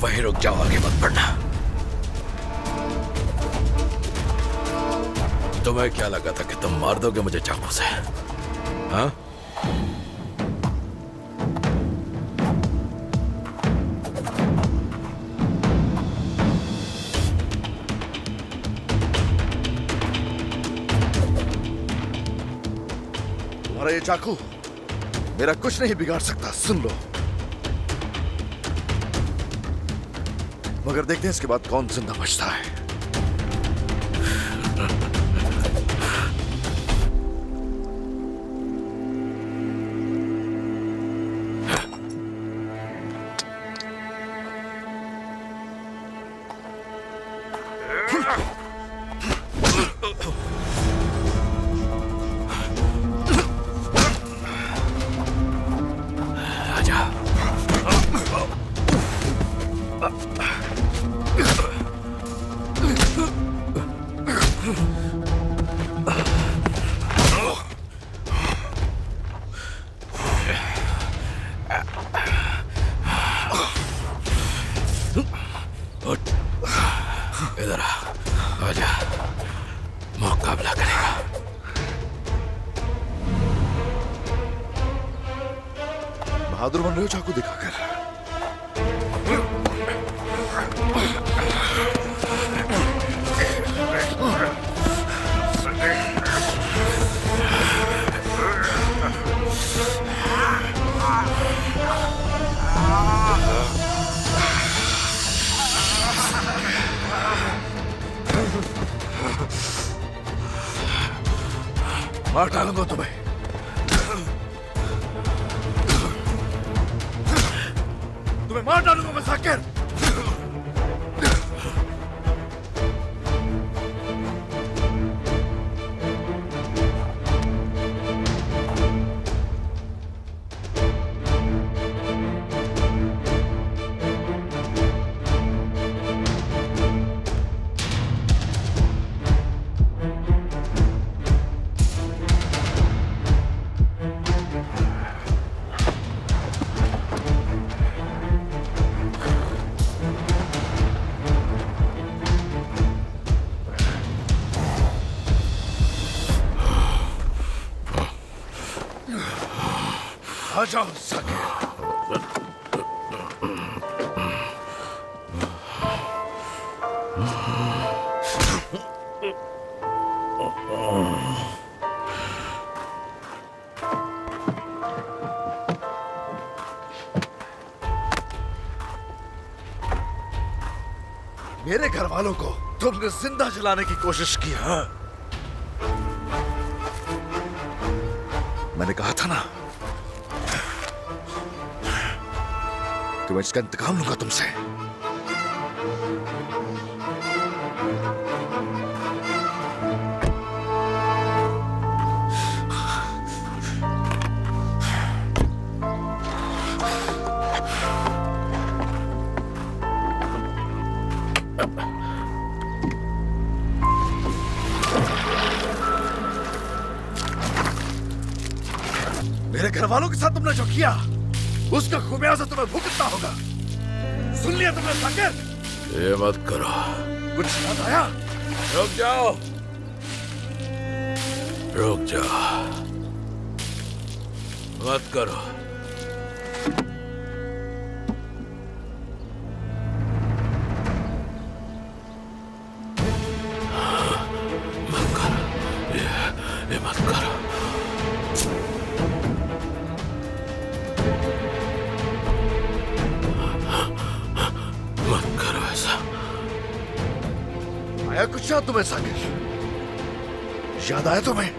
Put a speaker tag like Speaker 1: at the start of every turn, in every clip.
Speaker 1: वहीं रुक जाओ, आगे मत बढ़ना। तुम्हें क्या लगा था कि तुम मार दोगे मुझे चाकू से? हाँ?
Speaker 2: तुम्हारा ये चाकू मेरा कुछ नहीं बिगाड़ सकता, सुन लो। मगर देखते हैं इसके बाद कौन ज़िंदा बचता है।
Speaker 1: आजा इधर आ आजा मुकाबला करेगा।
Speaker 2: बहादुर बन रहे हो चाकू दिखाकर। मार डालूँगा तुम्हें। तुम्हें मार डालूँगा मैं साकिर आ जाओ साकिर मेरे घर वालों को तुमने ज़िंदा जलाने की कोशिश की हाँ मैंने कहा था ना कि मैं इसका इंतकाम लूँगा तुमसे। मेरे घर वालों के साथ तुमने जो किया उसका खुमियाजा तुम्हें भुगतना होगा। सुन लिया तुमने साकिर
Speaker 1: ये मत करो।
Speaker 2: कुछ याद आया?
Speaker 1: रुक जाओ। रुक जाओ। मत करो।
Speaker 2: आया कुछ याद तुम्हें साकिर याद आया तुम्हें?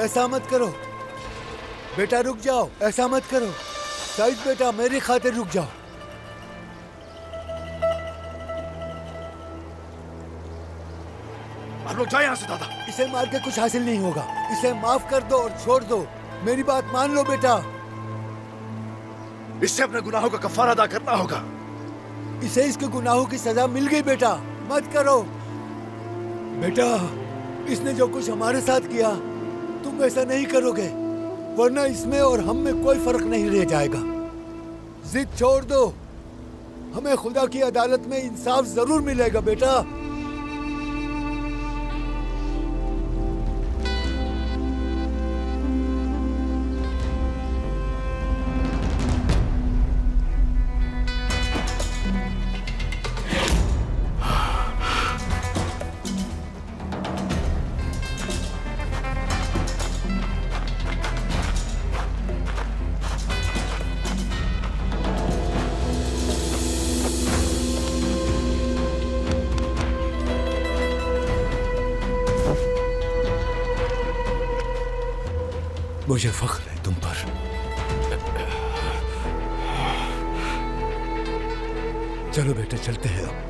Speaker 3: ऐसा मत करो। बेटा, रुक जाओ। ऐसा मत करो। सईद बेटा, मेरी खातिर रुक जाओ।
Speaker 2: आप लोग जाए यहाँ से दादा।
Speaker 3: इसे मार के कुछ हासिल नहीं होगा। इसे माफ़ कर दो और छोड़ दो। मेरी बात मान लो बेटा।
Speaker 2: इससे अपने गुनाहों का कफारा अदा करना होगा।
Speaker 3: इसे इसके गुनाहों की सजा मिल गई बेटा। मत करो। बेटा इसने जो कुछ हमारे साथ किया तुम ऐसा नहीं करोगे वरना इसमें और हम में कोई फ़र्क नहीं रह जाएगा। जिद छोड़ दो। हमें खुदा की अदालत में इंसाफ ज़रूर मिलेगा बेटा। मुझे फख्र है तुम पर चलो बेटे चलते हैं अब